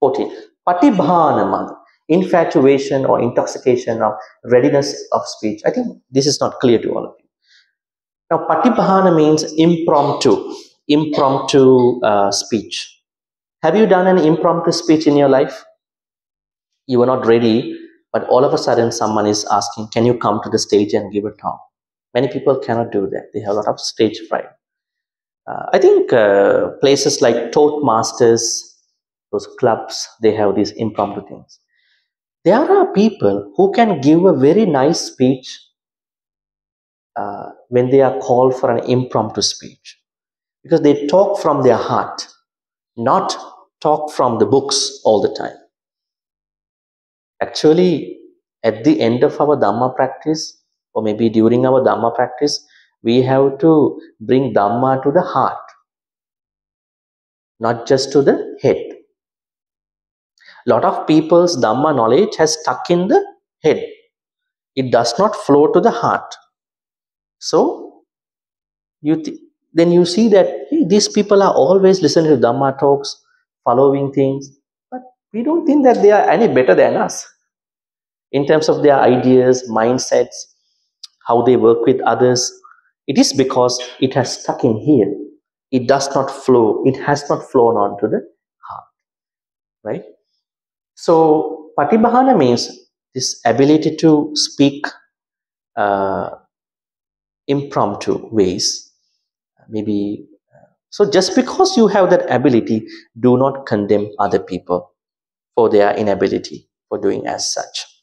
14. Patibhana mada, infatuation or intoxication or readiness of speech. I think this is not clear to all of you. Now, patibhana means impromptu, impromptu uh, speech. Have you done an impromptu speech in your life? You were not ready, but all of a sudden someone is asking, Can you come to the stage and give a talk? Many people cannot do that. They have a lot of stage fright. Uh, I think uh, places like Toastmasters, those clubs, they have these impromptu things. There are people who can give a very nice speech uh, when they are called for an impromptu speech because they talk from their heart, not talk from the books all the time. Actually, at the end of our Dhamma practice, or maybe during our Dhamma practice, we have to bring Dhamma to the heart, not just to the head. Lot of people's Dhamma knowledge has stuck in the head. It does not flow to the heart. So, you th- then you see that hey, these people are always listening to Dhamma talks, following things, but we don't think that they are any better than us in terms of their ideas, mindsets, how they work with others. It is because it has stuck in here. It does not flow. It has not flown on to the heart. Right? So, patibhana means this ability to speak uh, impromptu ways. Maybe so. Just because you have that ability, do not condemn other people for their inability for doing as such.